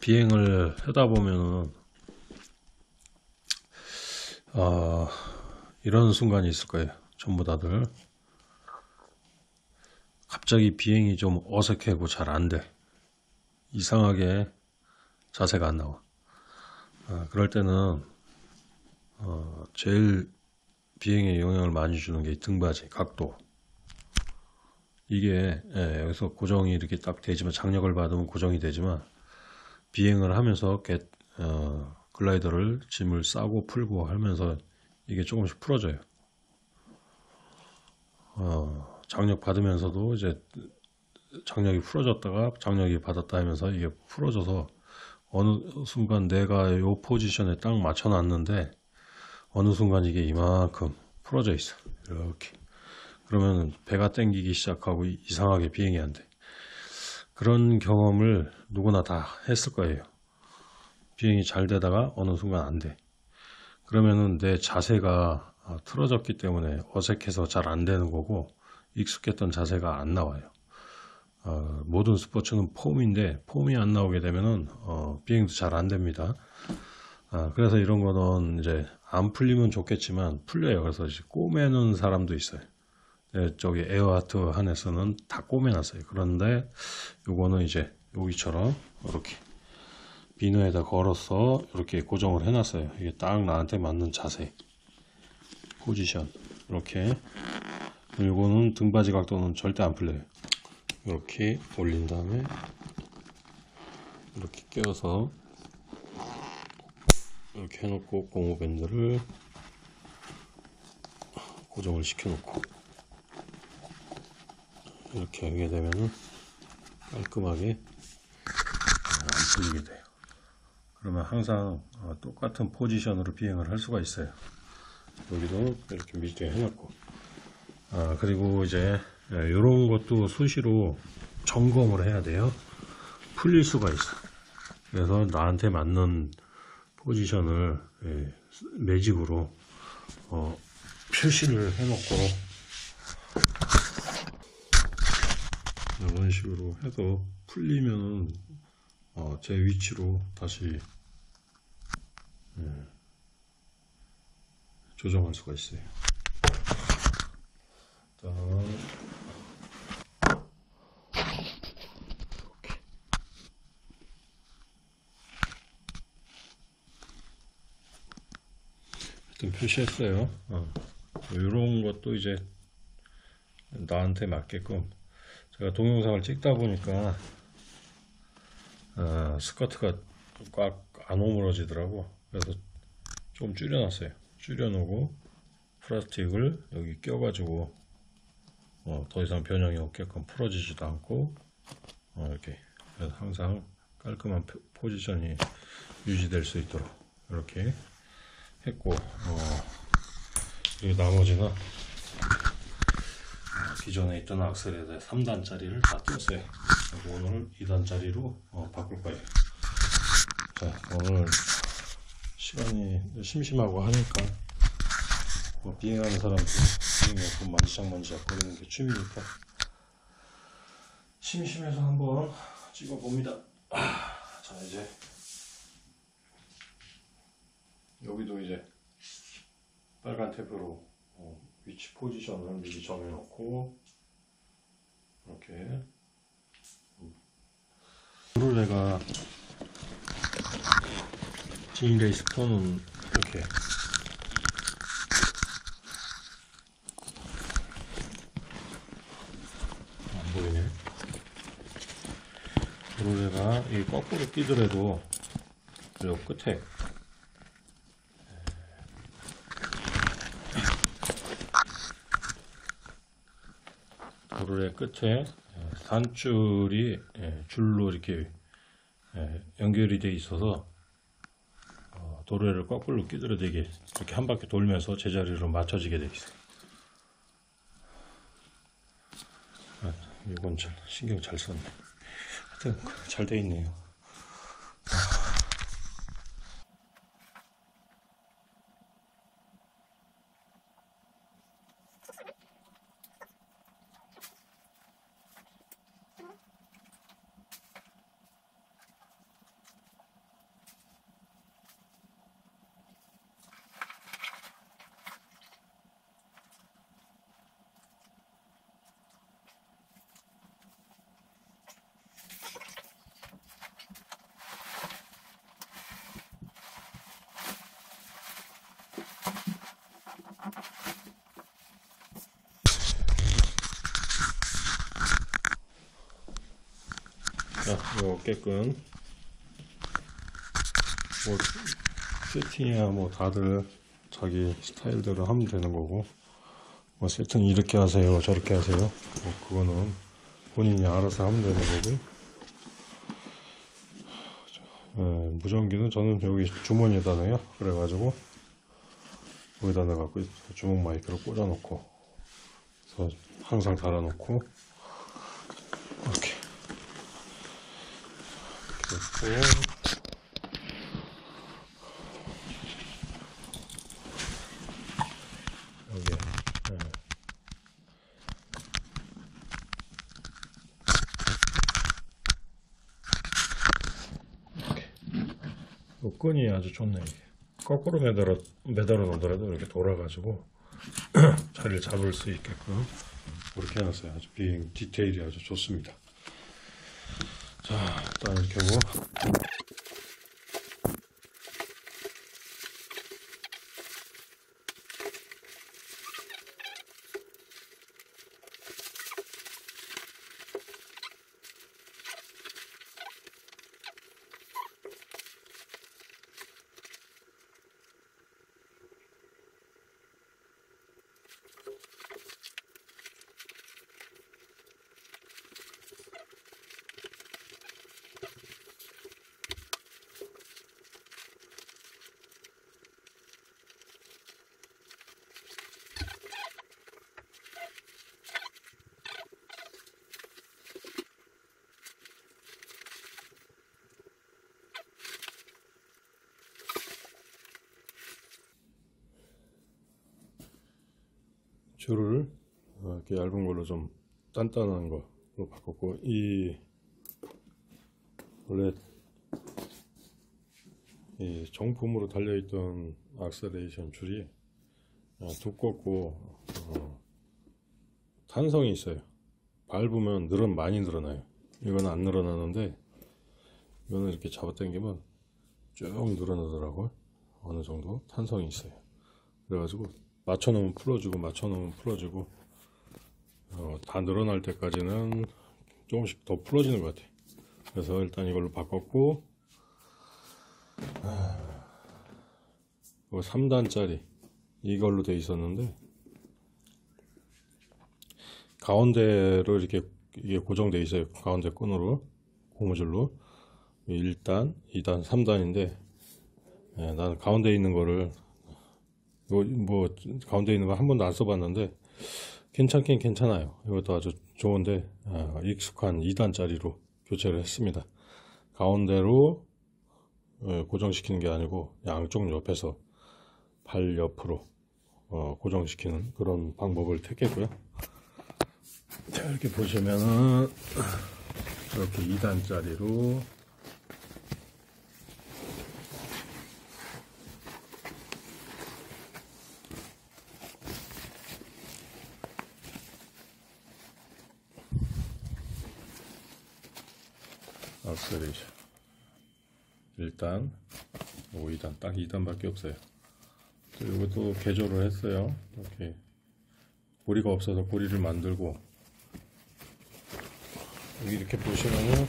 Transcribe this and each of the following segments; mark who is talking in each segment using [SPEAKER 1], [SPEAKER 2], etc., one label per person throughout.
[SPEAKER 1] 비행을 하다 보면은 아, 이런 순간이 있을 거예요. 전부 다들 갑자기 비행이 좀 어색하고 잘 안 돼. 이상하게 자세가 안 나와. 아, 그럴 때는 어, 제일 비행에 영향을 많이 주는 게 등받이 각도. 이게 예, 여기서 고정이 이렇게 딱 되지만 장력을 받으면 고정이 되지만 비행을 하면서 겟, 어, 글라이더를 짐을 싸고 풀고 하면서 이게 조금씩 풀어져요. 어, 장력 받으면서도 이제 장력이 풀어졌다가 장력이 받았다 하면서 이게 풀어져서 어느 순간 내가 요 포지션에 딱 맞춰 놨는데 어느 순간 이게 이만큼 풀어져 있어. 이렇게. 그러면 배가 땡기기 시작하고 이상하게 비행이 안 돼 그런 경험을 누구나 다 했을 거예요 비행이 잘 되다가 어느 순간 안 돼 그러면은 내 자세가 아, 틀어졌기 때문에 어색해서 잘 안 되는 거고 익숙했던 자세가 안 나와요 어, 모든 스포츠는 폼인데 폼이 안 나오게 되면은 어, 비행도 잘 안 됩니다. 아, 그래서 이런 거는 이제 안 풀리면 좋겠지만 풀려요. 그래서 꼬매는 사람도 있어요. 네, 저기 에어하트 하네스는 다 꼬매놨어요. 그런데 요거는 이제 여기처럼 이렇게 비너에다 걸어서 이렇게 고정을 해놨어요. 이게 딱 나한테 맞는 자세 포지션 이렇게 요거는 등받이 각도는 절대 안 풀려요. 이렇게 올린 다음에 이렇게 껴서 이렇게 해놓고 고무 밴드를 고정을 시켜놓고 이렇게 하게 되면은 깔끔하게 안 풀리게 돼요. 그러면 항상 어, 똑같은 포지션으로 비행을 할 수가 있어요. 여기도 이렇게 밑에 해놓고 아 그리고 이제 이런 예, 것도 수시로 점검을 해야 돼요. 풀릴 수가 있어. 그래서 나한테 맞는 포지션을 예, 매직으로 어, 표시를 해놓고 이런 식으로 해서 풀리면 어, 제 위치로 다시 예, 조정할 수가 있어요. 하여튼 표시했어요. 어. 이런 것도 이제 나한테 맞게끔 제가 동영상을 찍다 보니까 어, 스커트가 꽉 안 오므러지더라고. 그래서 좀 줄여놨어요. 줄여놓고 플라스틱을 여기 껴가지고 어, 더 이상 변형이 없게끔 풀어지지도 않고 어, 이렇게 항상 깔끔한 포지션이 유지될 수 있도록 이렇게 했고 어, 그리고 나머지는 어, 기존에 있던 악셀에다 3단짜리를 다 띄웠어요. 오늘 2단짜리로 어, 바꿀 거예요. 자 오늘 시간이 심심하고 하니까 뭐 비행하는 사람들 비행에 만지작만지작 거리는 게 취미니까 심심해서 한번 찍어 봅니다. 아, 자 이제 여기도 이제 빨간 탭으로 어, 위치 포지션을 미리 정해놓고 이렇게. 브룰레가 진레이 스톤은 이렇게. 안 보이네. 브룰레가 이 거꾸로 끼더라도 요 끝에 도로의 끝에 산줄이 예, 줄로 이렇게 예, 연결이 되어 있어서 어, 도로를 거꾸로 끼들어대게 이렇게 한 바퀴 돌면서 제자리로 맞춰지게 되어 있어요. 아, 이건 잘 신경 잘 썼네. 하여튼 잘 되어 있네요. 자, 요 깨끈. 뭐, 세팅이야, 뭐, 다들 자기 스타일대로 하면 되는 거고. 뭐, 세팅 이렇게 하세요, 저렇게 하세요. 뭐, 그거는 본인이 알아서 하면 되는 거고. 예, 무전기는 저는 여기 주머니에다 넣어요. 그래가지고, 여기다 넣어갖고 주먹 마이크를 꽂아놓고, 항상 달아놓고, 이렇게. 했고, 여기, 예. 이 끈이 아주 좋네. 거꾸로 매달아, 매달아 놓더라도 이렇게 돌아가지고 자리를 잡을 수 있게끔 그렇게 해놨어요. 아주 비행 디테일이 아주 좋습니다. 자, 일 줄을 어, 이렇게 얇은 걸로 좀 단단한 걸로 바꿨고 이 원래 이 정품으로 달려있던 악셀레이션 줄이 어, 두껍고 어, 탄성이 있어요. 밟으면 늘은 많이 늘어나요. 이건 안 늘어나는데 이거는 이렇게 잡아당기면 쭉 늘어나더라고요. 어느 정도 탄성이 있어요. 그래가지고 맞춰놓으면 풀어주고 맞춰놓으면 풀어주고 어, 다 늘어날 때까지는 조금씩 더 풀어지는 것 같아요. 그래서 일단 이걸로 바꿨고 아, 이거 3단짜리 이걸로 돼 있었는데 가운데로 이렇게 이게 고정돼 있어요. 가운데 끈으로 고무줄로. 1단, 2단, 3단인데 예, 나는 가운데 있는 거를 이거 뭐 가운데 있는 거 한 번도 안 써봤는데 괜찮긴 괜찮아요. 이것도 아주 좋은데 아, 익숙한 2단짜리로 교체를 했습니다. 가운데로 어, 고정시키는 게 아니고 양쪽 옆에서 발 옆으로 어, 고정시키는 그런 방법을 택했고요. 자, 이렇게 보시면은 이렇게 2단짜리로 악셀레이션 1단 5, 2단 딱 2단밖에 없어요. 또 이것도 개조를 했어요. 이렇게 고리가 없어서 고리를 만들고. 여기 이렇게 보시면은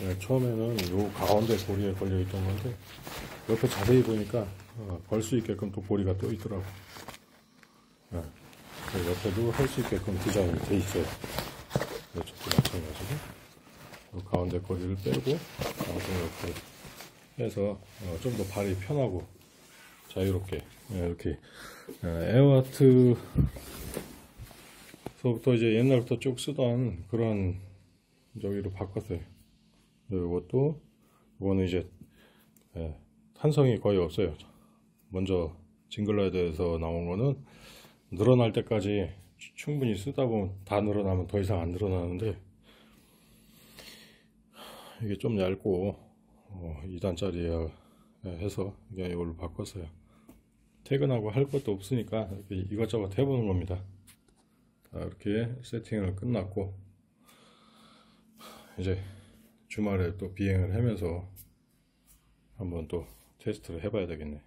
[SPEAKER 1] 네, 처음에는 요 가운데 고리에 걸려 있던 건데 옆에 자세히 보니까 어, 걸수 있게끔 또 고리가 또 있더라고. 네, 그 옆에도 할 수 있게끔 디자인이 돼 있어요. 이쪽도 마찬가지고 요 가운데 거리를 빼고 나중에 이렇게 해서 어, 좀더 발이 편하고 자유롭게 예, 이렇게 어, 에어하트 서부터 이제 옛날부터 쭉 쓰던 그런 저기로 바꿨어요. 이것도 이거는 이제 예, 탄성이 거의 없어요. 먼저 진글라이더에서 나온 거는 늘어날 때까지 충분히 쓰다 보면 다 늘어나면 더 이상 안 늘어나는데 이게 좀 얇고 어, 2단짜리 해서 그냥 이걸로 바꿨어요. 퇴근하고 할 것도 없으니까 이것저것 해보는 겁니다. 자, 이렇게 세팅을 끝났고 이제 주말에 또 비행을 하면서 한번 또 테스트를 해봐야 되겠네